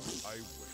I wait.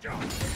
Jump!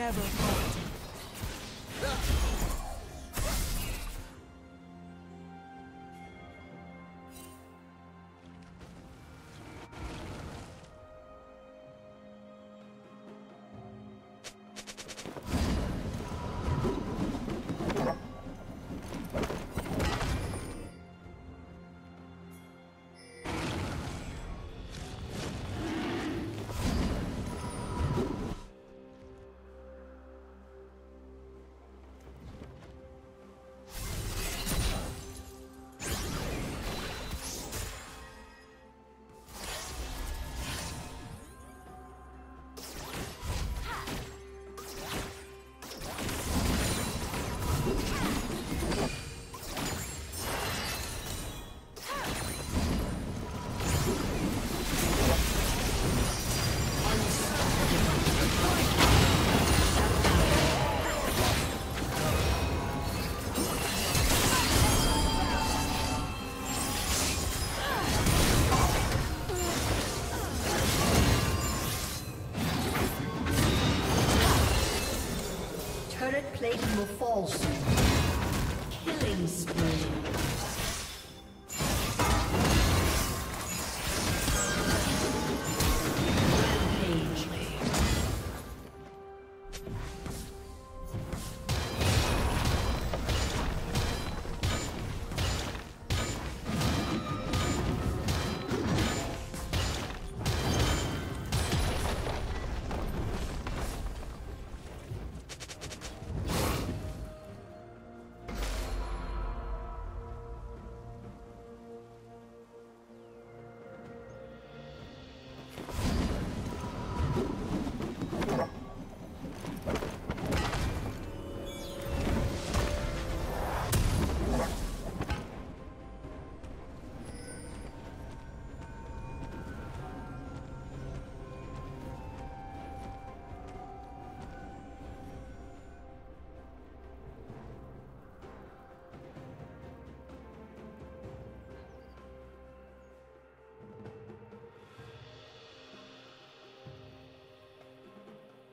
Never falter.